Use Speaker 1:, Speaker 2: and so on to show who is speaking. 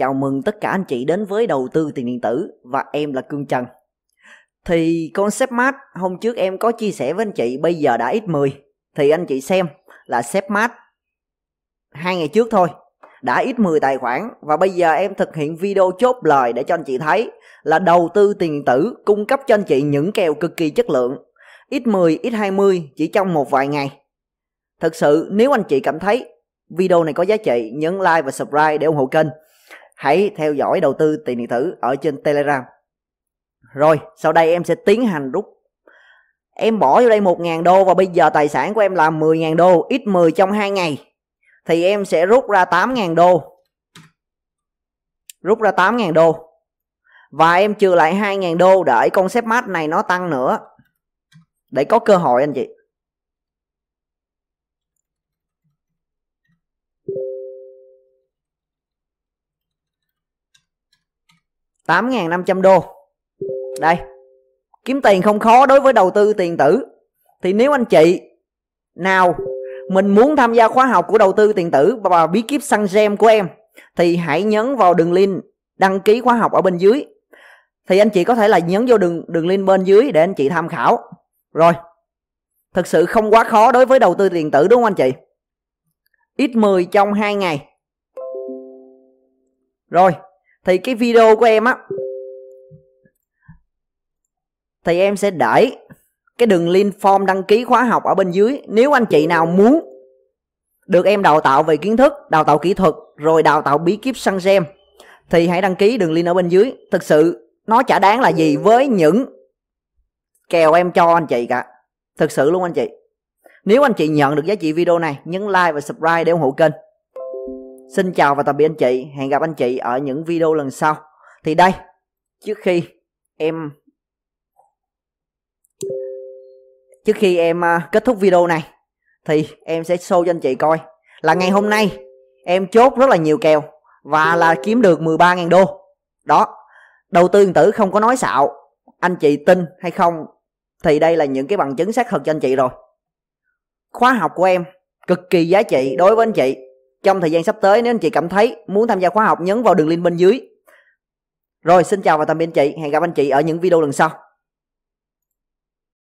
Speaker 1: Chào mừng tất cả anh chị đến với đầu tư tiền điện tử và em là Cương Trần. Thì concept mát hôm trước em có chia sẻ với anh chị bây giờ đã X10 thì anh chị xem là xếp mát hai ngày trước thôi đã X10 tài khoản và bây giờ em thực hiện video chốt lời để cho anh chị thấy là đầu tư tiền điện tử cung cấp cho anh chị những kèo cực kỳ chất lượng X10, X20 chỉ trong một vài ngày. Thực sự nếu anh chị cảm thấy video này có giá trị nhấn like và subscribe để ủng hộ kênh hãy theo dõi đầu tư tiền điện tử ở trên telegram. Rồi, sau đây em sẽ tiến hành rút. Em bỏ vô đây 1.000 đô và bây giờ tài sản của em là 10.000 đô, ít 10 trong 2 ngày. Thì em sẽ rút ra 8.000 đô. Rút ra 8.000 đô. Và em trừ lại 2.000 đô để concept mát này nó tăng nữa. Để có cơ hội anh chị. 8.500 đô. Đây, kiếm tiền không khó đối với đầu tư tiền tử. Thì nếu anh chị nào mình muốn tham gia khóa học của đầu tư tiền tử và bí kíp săn gem của em, thì hãy nhấn vào đường link đăng ký khóa học ở bên dưới. Thì anh chị có thể là nhấn vô đường đường link bên dưới để anh chị tham khảo. Rồi, thực sự không quá khó đối với đầu tư tiền tử, đúng không anh chị? Ít 10 trong 2 ngày. Rồi thì cái video của em á, thì em sẽ để cái đường link form đăng ký khóa học ở bên dưới. Nếu anh chị nào muốn được em đào tạo về kiến thức, đào tạo kỹ thuật, rồi đào tạo bí kíp săn xem thì hãy đăng ký đường link ở bên dưới. Thực sự, nó chả đáng là gì với những kèo em cho anh chị cả. Thực sự luôn anh chị. Nếu anh chị nhận được giá trị video này, nhấn like và subscribe để ủng hộ kênh. Xin chào và tạm biệt anh chị, hẹn gặp anh chị ở những video lần sau. Thì đây, trước khi em trước khi em à, kết thúc video này thì em sẽ show cho anh chị coi là ngày hôm nay em chốt rất là nhiều kèo và là kiếm được 13.000 đô. Đó, đầu tư điện tử không có nói xạo, anh chị tin hay không thì đây là những cái bằng chứng xác thực cho anh chị rồi. Khóa học của em cực kỳ giá trị đối với anh chị trong thời gian sắp tới, nếu anh chị cảm thấy muốn tham gia khóa học, nhấn vào đường link bên dưới. Rồi, xin chào và tạm biệt anh chị. Hẹn gặp anh chị ở những video lần sau.